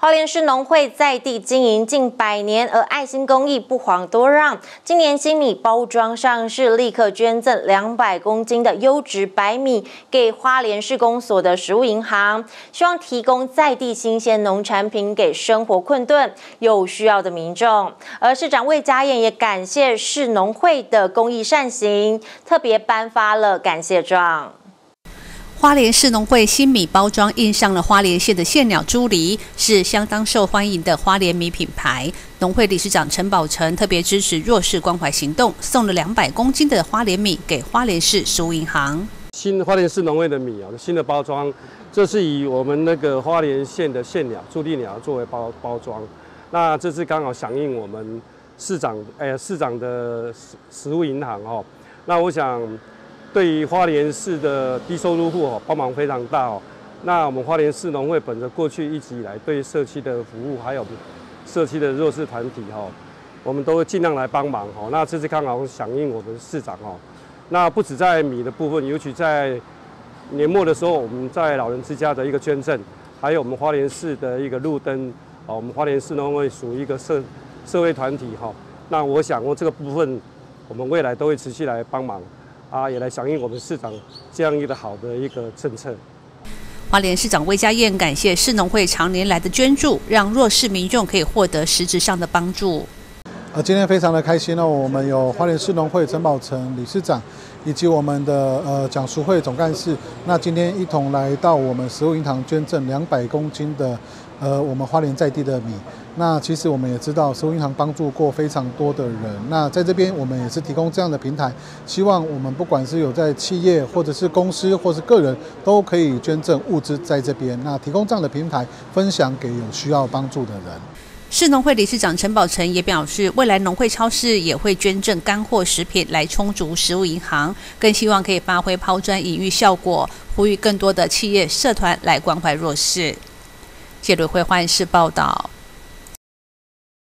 花莲市农会在地经营近百年，而爱心公益不遑多让。今年新米包装上市，立刻捐赠两百公斤的优质白米给花莲市公所的食物银行，希望提供在地新鲜农产品给生活困顿有需要的民众。而市长魏家燕也感谢市农会的公益善行，特别颁发了感谢状。花莲市农会新米包装印上了花莲县的县鸟朱梨，是相当受欢迎的花莲米品牌。农会理事长陈宝成特别支持弱势关怀行动，送了两百公斤的花莲米给花莲市食物银行。新花莲市农会的米啊，新的包装，这是以我们那个花莲县的县鸟朱莉鸟作为包包装。那这次刚好响应我们市长哎市长的食食物银行哦，那我想。对于花莲市的低收入户哦，帮忙非常大哦。那我们花莲市农会本着过去一直以来对社区的服务，还有社区的弱势团体哈，我们都会尽量来帮忙哈。那这次刚好响应我们市长哦，那不止在米的部分，尤其在年末的时候，我们在老人之家的一个捐赠，还有我们花莲市的一个路灯哦，我们花莲市农会属于一个社社会团体哈。那我想我这个部分，我们未来都会持续来帮忙。啊，也来响应我们市长这样一个好的一个政策。花莲市长魏家燕感谢市农会常年来的捐助，让弱势民众可以获得实质上的帮助。呃，今天非常的开心哦，我们有花莲市农会陈宝成理事长，以及我们的呃蒋淑慧总干事，那今天一同来到我们食物银行捐赠两百公斤的呃我们花莲在地的米。那其实我们也知道，食物银行帮助过非常多的人。那在这边，我们也是提供这样的平台，希望我们不管是有在企业，或者是公司，或是个人，都可以捐赠物资在这边。那提供这样的平台，分享给有需要帮助的人。市农会理事长陈宝成也表示，未来农会超市也会捐赠干货食品来充足食物银行，更希望可以发挥抛砖引玉效果，呼吁更多的企业社团来关怀弱势。谢瑞会欢迎市报道。